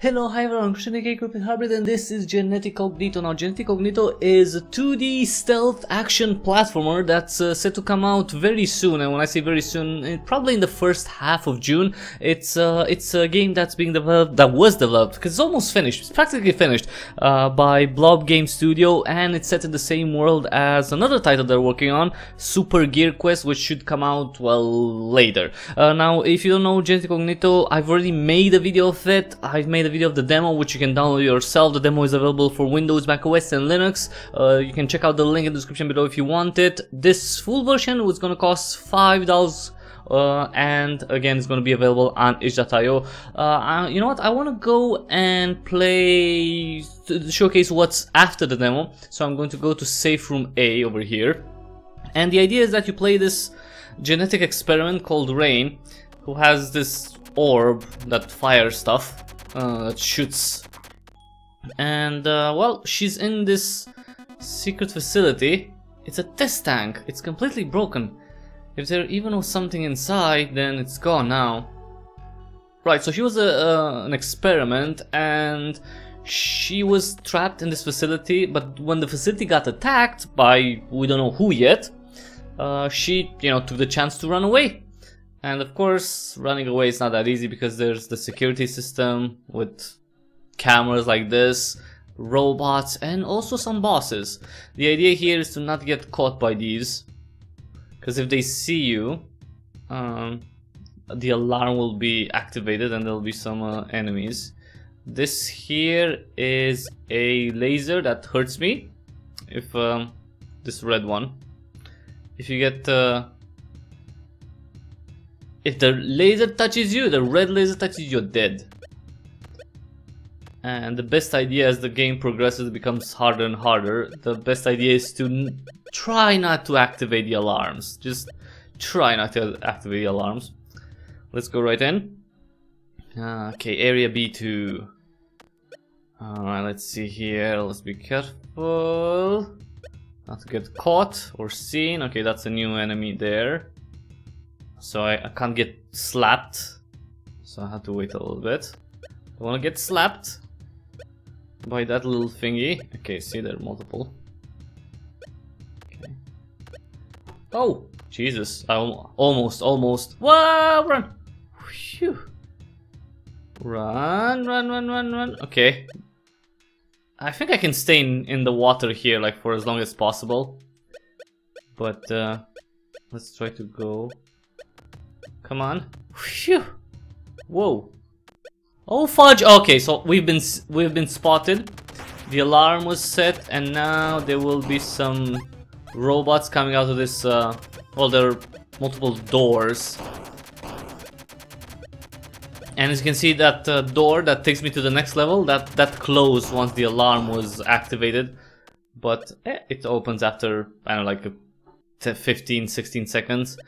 Hello, hi everyone, Christian AK Cryptic Hybrid and this is Geneticognito. Now, Geneticognito is a 2D stealth action platformer that's uh, set to come out very soon. And when I say very soon, eh, probably in the first half of June. It's uh, it's a game that's being developed, that was developed, because it's almost finished, it's practically finished, uh, by Blob Game Studio and it's set in the same world as another title they're working on, Super Gear Quest, which should come out, well, later. Uh, now, if you don't know Geneticognito, I've already made a video of it. I've made a video of the demo which you can download yourself. The demo is available for Windows, Mac OS and Linux. Uh, you can check out the link in the description below if you want it. This full version was gonna cost $5 uh, and again it's going to be available on itch.io uh, you know what I want to go and play showcase what's after the demo so I'm going to go to safe room A over here and the idea is that you play this genetic experiment called Rain who has this orb that fires stuff uh, that shoots. And, uh, well, she's in this secret facility. It's a test tank. It's completely broken. If there even was something inside, then it's gone now. Right, so she was a, uh, an experiment and she was trapped in this facility, but when the facility got attacked by we don't know who yet, uh, she, you know, took the chance to run away. And of course, running away is not that easy because there's the security system with cameras like this, robots, and also some bosses. The idea here is to not get caught by these, because if they see you, um, the alarm will be activated and there'll be some uh, enemies. This here is a laser that hurts me, if um, this red one. If you get uh, if the laser touches you, the red laser touches you, you're dead. And the best idea as the game progresses becomes harder and harder. The best idea is to try not to activate the alarms. Just try not to activate the alarms. Let's go right in. Uh, okay, area B2. Alright, let's see here. Let's be careful. Not to get caught or seen. Okay, that's a new enemy there. So I, I can't get slapped. So I have to wait a little bit. I wanna get slapped by that little thingy. Okay, see there are multiple. Okay. Oh, Jesus! I almost, almost. Whoa! Run! Phew. Run, run, run, run, run. Okay. I think I can stay in, in the water here like for as long as possible. But uh, let's try to go Come on. Phew. Whoa. Oh fudge. Okay, so we've been we've been spotted. The alarm was set, and now there will be some robots coming out of this. Uh, well, there are multiple doors. And as you can see, that uh, door that takes me to the next level, that that closed once the alarm was activated. But eh, it opens after I don't know, like a 15, 16 seconds.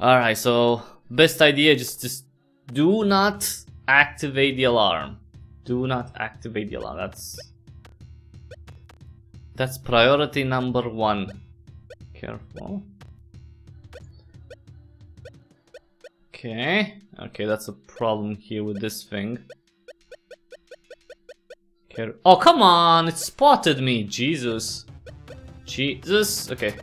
All right, so best idea just just do not activate the alarm. Do not activate the alarm. That's that's priority number one. Careful. Okay. Okay that's a problem here with this thing. Care oh come on! It spotted me! Jesus. Jesus. Okay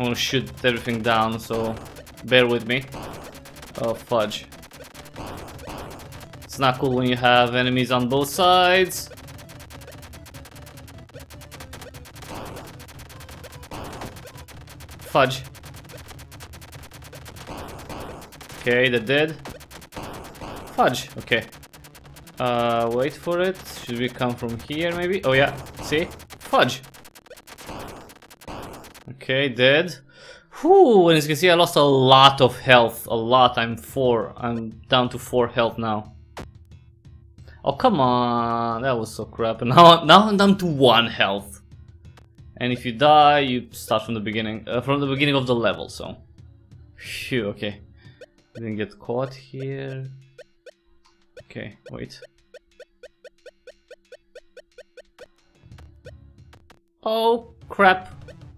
I want to shoot everything down, so bear with me. Oh, fudge. It's not cool when you have enemies on both sides. Fudge. Okay, they're dead. Fudge, okay. Uh, wait for it. Should we come from here, maybe? Oh yeah, see? Fudge. Okay, dead. Whew, and as you can see I lost a lot of health, a lot, I'm 4, I'm down to 4 health now. Oh come on, that was so crap, and now, now I'm down to 1 health. And if you die, you start from the beginning, uh, from the beginning of the level, so. Phew, okay. Didn't get caught here. Okay, wait. Oh, crap.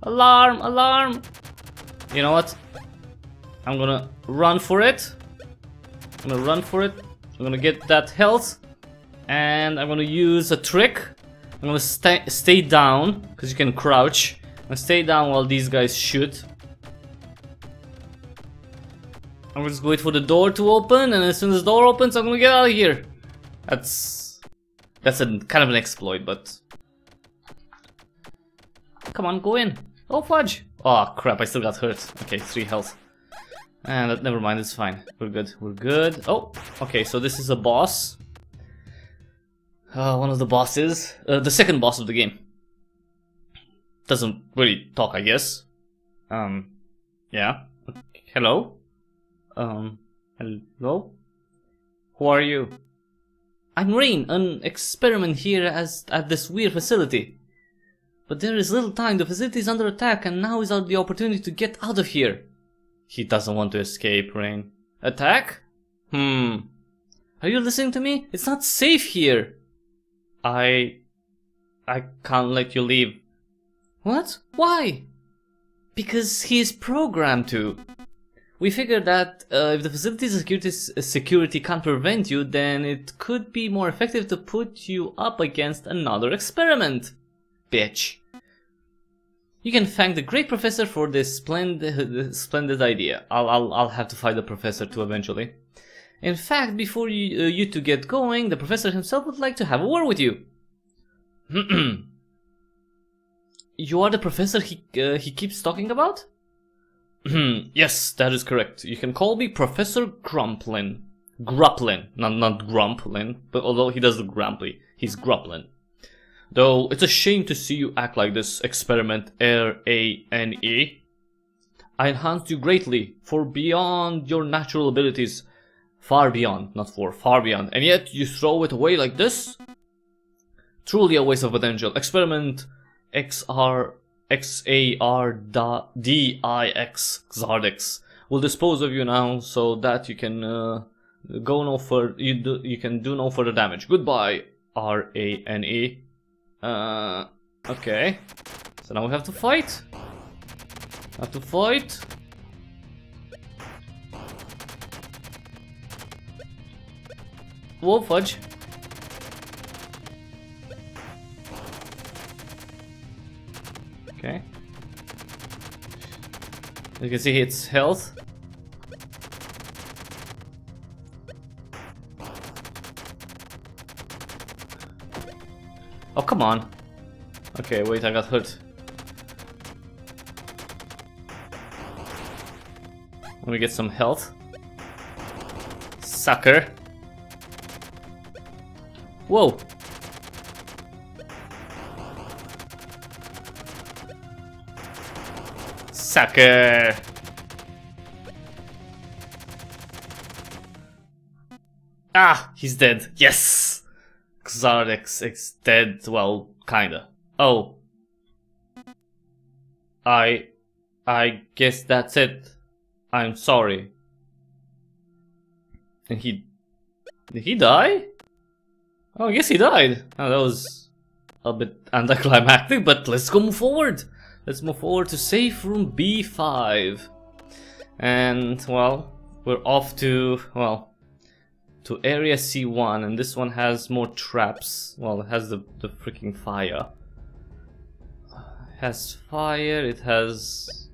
Alarm, alarm! You know what? I'm gonna run for it. I'm gonna run for it. I'm gonna get that health, and I'm gonna use a trick. I'm gonna stay stay down because you can crouch. Gonna stay down while these guys shoot. I'm just wait for the door to open, and as soon as the door opens, I'm gonna get out of here. That's that's a kind of an exploit, but come on, go in. Oh fudge! Oh crap, I still got hurt. Okay, three health. And uh, never mind, it's fine. We're good. We're good. Oh, okay. So this is a boss. Uh, one of the bosses, uh, the second boss of the game. Doesn't really talk, I guess. Um, yeah. Hello. Um, hello? Who are you? I'm Rain, an experiment here as at this weird facility. But there is little time, the facility is under attack and now is our the opportunity to get out of here. He doesn't want to escape, Rain. Attack? Hmm. Are you listening to me? It's not safe here. I... I can't let you leave. What? Why? Because he is programmed to. We figured that uh, if the facility's security, security can't prevent you, then it could be more effective to put you up against another experiment. Bitch. You can thank the great professor for this splendid, splendid idea. I'll, I'll, I'll have to fight the professor too eventually. In fact, before you, uh, you two get going, the professor himself would like to have a word with you. you are the professor he, uh, he keeps talking about? yes, that is correct. You can call me Professor Grumplin. Gruplin, not not Grumplin, but although he does look grumpy, he's Gruplin. Though it's a shame to see you act like this experiment R-A-N-E. I enhanced you greatly, for beyond your natural abilities. Far beyond, not for, far beyond. And yet you throw it away like this? Truly a waste of potential. Experiment XR X-A-R-D-I-X, Xardix, will dispose of you now so that you can uh, go no further, you, do, you can do no further damage. Goodbye, R-A-N-E. Uh, okay. So now we have to fight. Have to fight. Whoa, fudge. Okay. You can see its health. Come on. Okay, wait, I got hurt. Let me get some health. Sucker. Whoa. Sucker! Ah, he's dead. Yes! Xardix is dead. Well, kinda. Oh. I... I guess that's it. I'm sorry. And he... Did he die? Oh, I guess he died. Oh, that was a bit anticlimactic, but let's go move forward. Let's move forward to safe room B5. And, well, we're off to, well, to area C1, and this one has more traps. Well, it has the, the freaking fire. It has fire, it has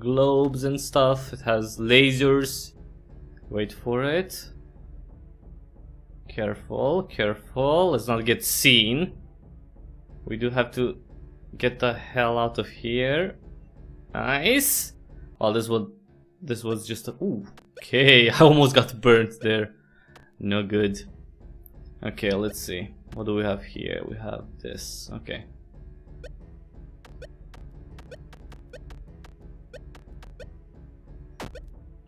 globes and stuff, it has lasers. Wait for it. Careful, careful, let's not get seen. We do have to Get the hell out of here. Nice. Oh, this was this was just a ooh. Okay, I almost got burnt there. No good. Okay, let's see. What do we have here? We have this. Okay.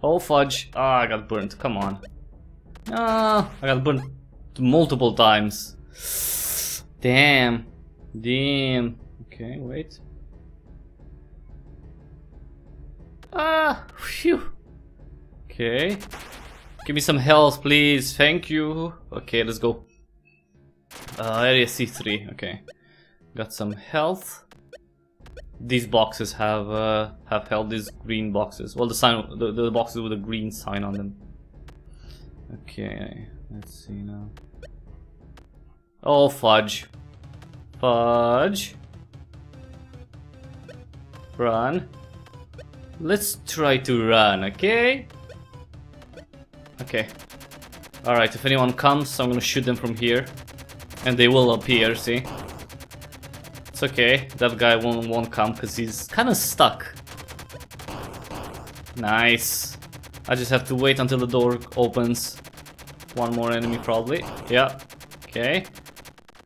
Oh fudge. Ah, oh, I got burnt. Come on. Ah, I got burnt multiple times. Damn. Damn. Okay, wait. Ah, phew. Okay. Give me some health, please. Thank you. Okay, let's go. Uh, area C3. Okay. Got some health. These boxes have uh, have held these green boxes. Well, the sign, the, the boxes with a green sign on them. Okay. Let's see now. Oh, fudge. Fudge. Run. Let's try to run, okay? Okay. Alright, if anyone comes, I'm gonna shoot them from here. And they will appear, see? It's okay, that guy won't, won't come because he's kind of stuck. Nice. I just have to wait until the door opens. One more enemy probably. Yeah. Okay.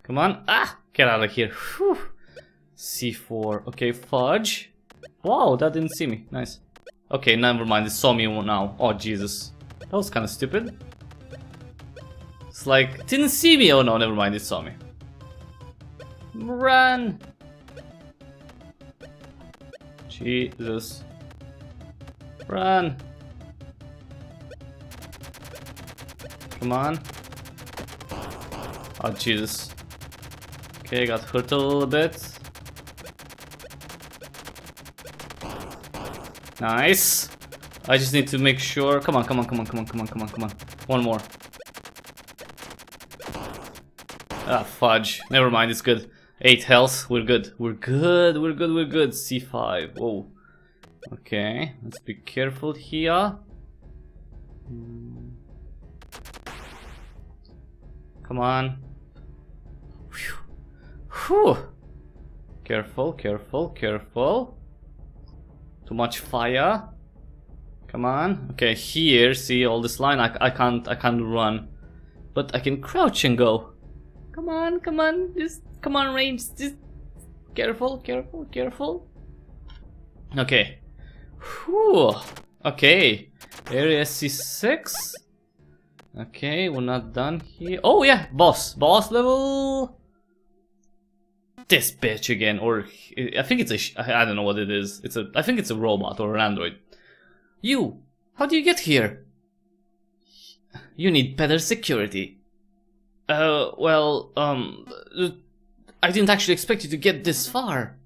Come on. Ah! Get out of here. Whew. C4. Okay, fudge. Wow, that didn't see me. Nice. Okay, never mind. It saw me now. Oh, Jesus. That was kind of stupid. It's like, didn't see me. Oh no, never mind. It saw me. Run! Jesus. Run! Come on. Oh, Jesus. Okay, got hurt a little bit. Nice. I just need to make sure. Come on, come on, come on, come on, come on, come on, come on. One more. Ah, fudge. Never mind, it's good. 8 health, we're good. We're good, we're good, we're good. C5. Whoa. Okay, let's be careful here. Come on. Whew. Whew. Careful, careful, careful. Too much fire. Come on. Okay, here, see all this line. I, I can't, I can't run, but I can crouch and go. Come on, come on, just come on, range. Just careful, careful, careful. Okay. Whew. Okay. Area C6. Okay, we're not done here. Oh yeah, boss. Boss level. This bitch again, or I think it's a. I don't know what it is. It's a. I think it's a robot or an android. You. How do you get here? You need better security. Uh, well, um, I didn't actually expect you to get this far.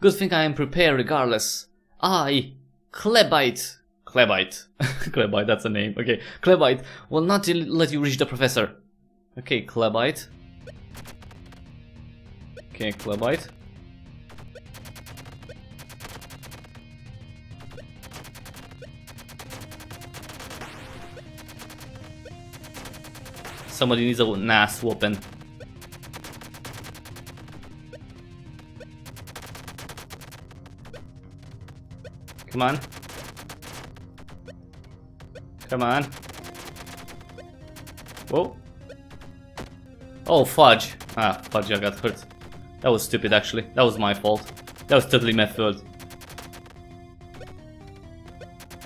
Good thing I am prepared regardless. I, Klebite, Klebite. Klebite, that's a name. Okay, Klebite will not let you reach the professor. Okay, Klebite. Okay, Klebite. Somebody needs a NAS whooping. Come on. Come on. Whoa. Oh, fudge. Ah, fudge, I got hurt. That was stupid, actually. That was my fault. That was totally my fault.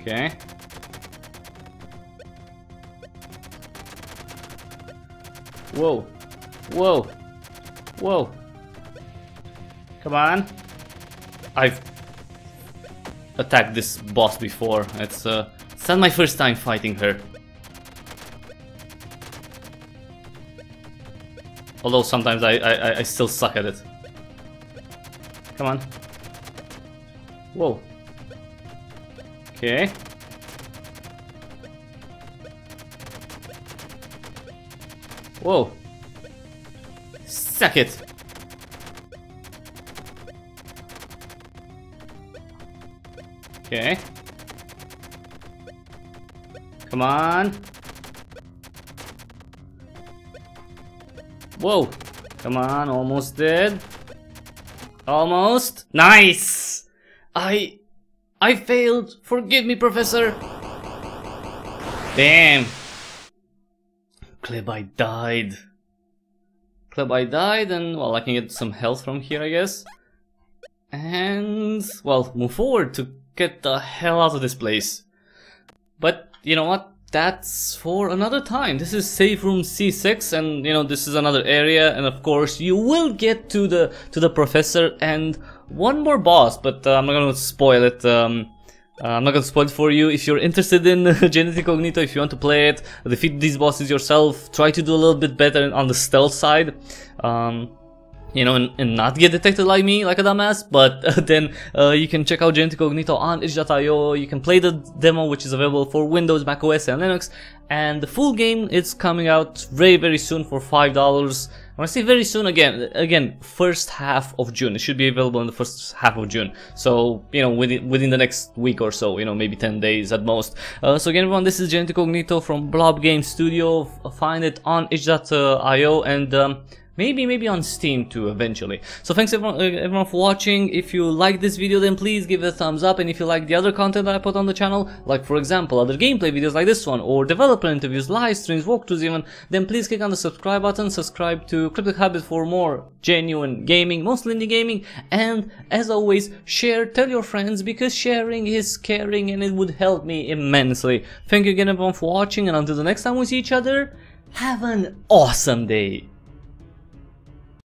Okay. Whoa. Whoa. Whoa. Come on. I've attacked this boss before. It's uh, it's not my first time fighting her. Although sometimes I, I, I still suck at it. Come on. Whoa. Okay. Whoa. Suck it. Okay. Come on. Whoa. Come on, almost dead. Almost. Nice! I... I failed. Forgive me, Professor. Damn. Klebite died. Klebite died and, well, I can get some health from here, I guess. And, well, move forward to get the hell out of this place. But you know what? That's for another time. This is safe room C6 and you know this is another area and of course you will get to the to the professor and one more boss but uh, I'm not gonna spoil it. Um, uh, I'm not gonna spoil it for you. If you're interested in Geneticognito, if you want to play it, defeat these bosses yourself, try to do a little bit better on the stealth side. Um, you know, and, and, not get detected like me, like a dumbass, but uh, then uh, you can check out Geneticognito on itch.io, you can play the demo which is available for Windows, macOS and Linux, and the full game is coming out very very soon for $5. I say very soon, again, again, first half of June. It should be available in the first half of June. So, you know, within, within the next week or so, you know, maybe 10 days at most. Uh, so again, everyone, this is Geneticognito from Blob Game Studio. Find it on itch.io and... Um, Maybe, maybe on Steam too, eventually. So thanks everyone, uh, everyone for watching. If you like this video, then please give it a thumbs up. And if you like the other content that I put on the channel, like for example, other gameplay videos like this one, or developer interviews, live streams, walkthroughs even, then please click on the subscribe button, subscribe to Cryptic Hybrid for more genuine gaming, mostly indie gaming, and as always, share, tell your friends, because sharing is caring and it would help me immensely. Thank you again everyone for watching, and until the next time we see each other, have an awesome day.